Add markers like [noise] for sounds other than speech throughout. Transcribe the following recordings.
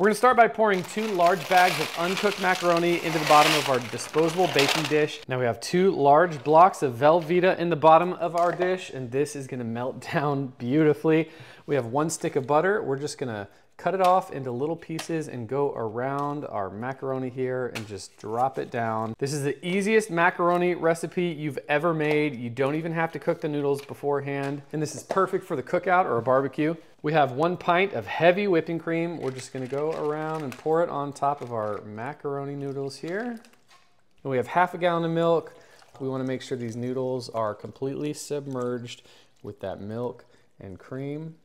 We're gonna start by pouring two large bags of uncooked macaroni into the bottom of our disposable baking dish. Now we have two large blocks of Velveeta in the bottom of our dish, and this is gonna melt [laughs] down beautifully. We have one stick of butter. We're just gonna cut it off into little pieces and go around our macaroni here and just drop it down. This is the easiest macaroni recipe you've ever made. You don't even have to cook the noodles beforehand. And this is perfect for the cookout or a barbecue. We have one pint of heavy whipping cream. We're just gonna go around and pour it on top of our macaroni noodles here. And we have half a gallon of milk. We wanna make sure these noodles are completely submerged with that milk and cream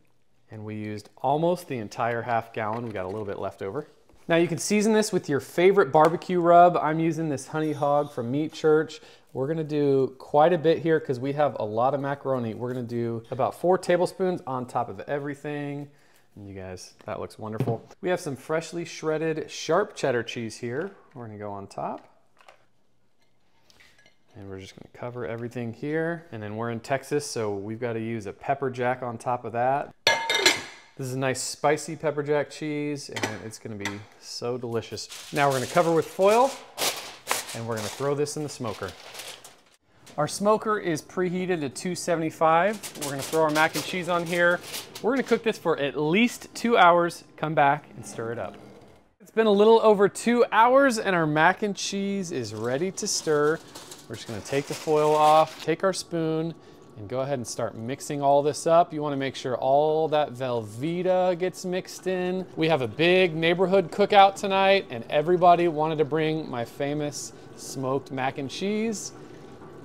and we used almost the entire half gallon. We got a little bit left over. Now you can season this with your favorite barbecue rub. I'm using this Honey Hog from Meat Church. We're gonna do quite a bit here because we have a lot of macaroni. We're gonna do about four tablespoons on top of everything. And you guys, that looks wonderful. We have some freshly shredded sharp cheddar cheese here. We're gonna go on top. And we're just gonna cover everything here. And then we're in Texas, so we've gotta use a pepper jack on top of that. This is a nice spicy pepper jack cheese and it's gonna be so delicious. Now we're gonna cover with foil and we're gonna throw this in the smoker. Our smoker is preheated to 275. We're gonna throw our mac and cheese on here. We're gonna cook this for at least two hours, come back and stir it up. It's been a little over two hours and our mac and cheese is ready to stir. We're just gonna take the foil off, take our spoon, and go ahead and start mixing all this up. You wanna make sure all that Velveeta gets mixed in. We have a big neighborhood cookout tonight and everybody wanted to bring my famous smoked mac and cheese.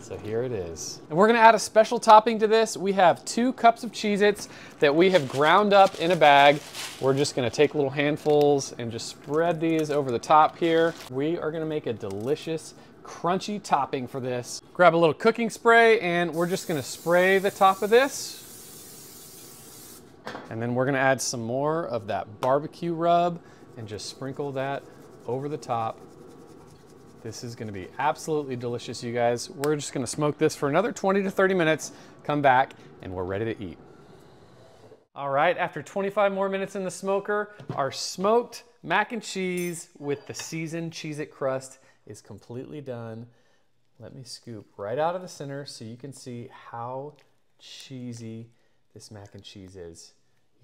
So here it is. And we're gonna add a special topping to this. We have two cups of Cheez-Its that we have ground up in a bag. We're just gonna take little handfuls and just spread these over the top here. We are gonna make a delicious crunchy topping for this. Grab a little cooking spray and we're just gonna spray the top of this. And then we're gonna add some more of that barbecue rub and just sprinkle that over the top. This is gonna be absolutely delicious, you guys. We're just gonna smoke this for another 20 to 30 minutes, come back, and we're ready to eat. All right, after 25 more minutes in the smoker, our smoked mac and cheese with the seasoned Cheez-It crust is completely done. Let me scoop right out of the center so you can see how cheesy this mac and cheese is.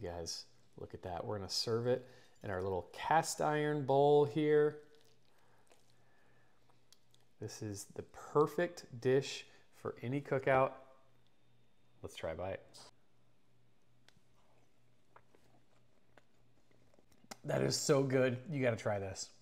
You guys, look at that. We're gonna serve it in our little cast iron bowl here. This is the perfect dish for any cookout. Let's try a bite. That is so good. You gotta try this.